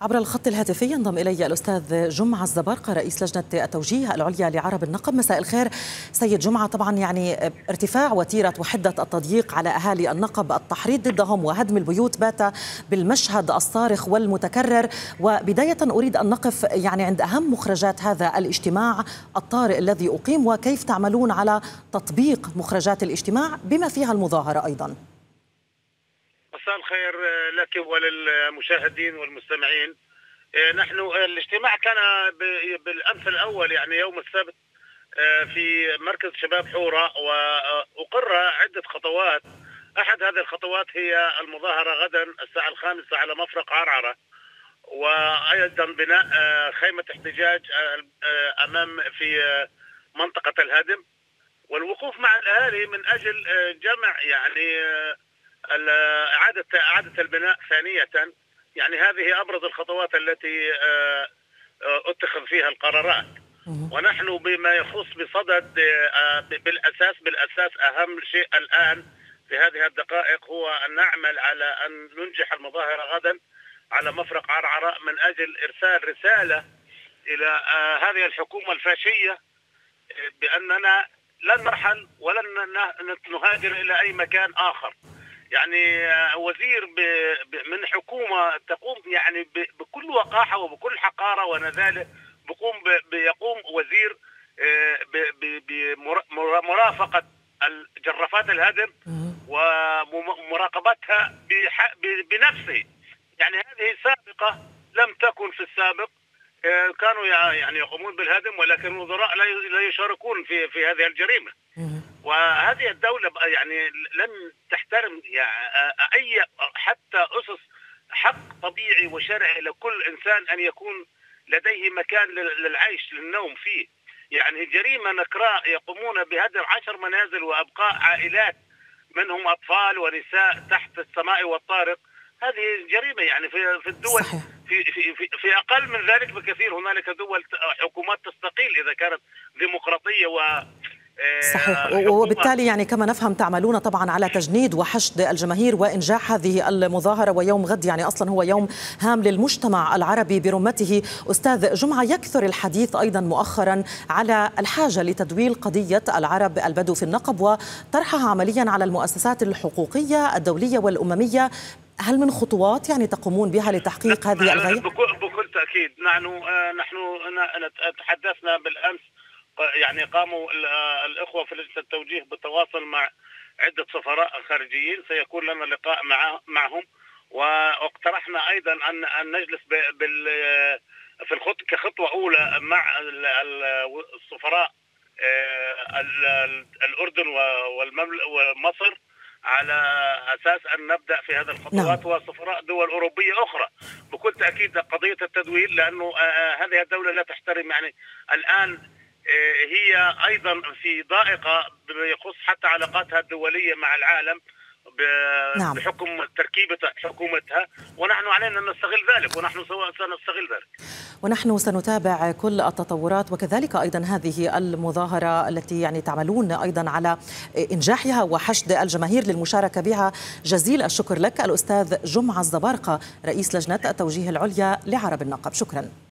عبر الخط الهاتفي ينضم إلي الأستاذ جمعة الزبارقه رئيس لجنة التوجيه العليا لعرب النقب. مساء الخير. سيد جمعة طبعا يعني ارتفاع وتيرة وحدة التضييق على أهالي النقب التحريض ضدهم وهدم البيوت بات بالمشهد الصارخ والمتكرر. وبداية أريد أن نقف يعني عند أهم مخرجات هذا الاجتماع الطارئ الذي أقيم وكيف تعملون على تطبيق مخرجات الاجتماع بما فيها المظاهرة أيضا؟ مساء الخير لك وللمشاهدين والمستمعين. نحن الاجتماع كان بالأمس الأول يعني يوم السبت في مركز شباب حورة وأقر عدة خطوات. أحد هذه الخطوات هي المظاهرة غدا الساعة الخامسة على مفرق عرعرة. وأيضا بناء خيمة احتجاج أمام في منطقة الهدم والوقوف مع الأهالي من أجل جمع يعني اعاده إعادة البناء ثانية. يعني هذه أبرز الخطوات التي أتخذ فيها القرارات. ونحن بما يخص بصدد بالاساس بالأساس أهم شيء الآن في هذه الدقائق هو أن نعمل على أن ننجح المظاهرة غدا على مفرق عرعره من أجل إرسال رسالة إلى هذه الحكومة الفاشية بأننا لن نرحل ولن نهاجر إلى أي مكان آخر. يعني وزير من حكومة تقوم يعني بكل وقاحة وبكل حقارة ونذاله بقوم بيقوم وزير بمرافقه جرافات الهدم ومراقبتها بنفسه. يعني هذه سابقه لم تكن في السابق. كانوا يعني يقومون بالهدم ولكن الوزراء لا يشاركون في في هذه الجريمة. وهذه الدولة يعني لم تحترم يعني أي حتى أسس حق طبيعي وشرعي لكل إنسان أن يكون لديه مكان للعيش للنوم فيه. يعني جريمة نكراء يقومون بهدم عشر منازل وأبقاء عائلات منهم أطفال ونساء تحت السماء والطارق. هذه جريمة يعني في في الدول صحيح. في في في, في أقل من ذلك بكثير. هنالك دول حكومات تستقيل إذا كانت ديمقراطية و صحيح. وبالتالي يعني كما نفهم تعملون طبعا على تجنيد وحشد الجماهير وإنجاح هذه المظاهرة ويوم غد يعني أصلا هو يوم هام للمجتمع العربي برمته. أستاذ جمعة يكثر الحديث أيضا مؤخرا على الحاجة لتدويل قضية العرب البدو في النقب وطرحها عمليا على المؤسسات الحقوقية الدولية والأممية هل من خطوات يعني تقومون بها لتحقيق هذه الغاية؟ بكل تأكيد. نحن نحن تحدثنا بالأمس يعني قاموا الإخوة في لجنة التوجيه بالتواصل مع عدة سفراء خارجيين. سيكون لنا لقاء مع معهم. واقترحنا أيضا ان أن نجلس بال في الخط كخطوة أولى مع السفراء الأردن ومصر. على أساس أن نبدأ في هذه الخطوات نعم. وسفراء دول أوروبية أخرى بكل تأكيد قضية التدويل لأنه هذه الدولة لا تحترم يعني الآن هي أيضا في ضائقة بما يخص حتى علاقاتها الدولية مع العالم نعم. بحكم تركيبة حكومتها ونحن علينا أن نستغل ذلك ونحن سنستغل ذلك. ونحن سنتابع كل التطورات وكذلك أيضا هذه المظاهرة التي يعني تعملون أيضا على إنجاحها وحشد الجماهير للمشاركة بها. جزيل الشكر لك الأستاذ جمعة الزبارقة رئيس لجنة التوجيه العليا لعرب النقب. شكرا.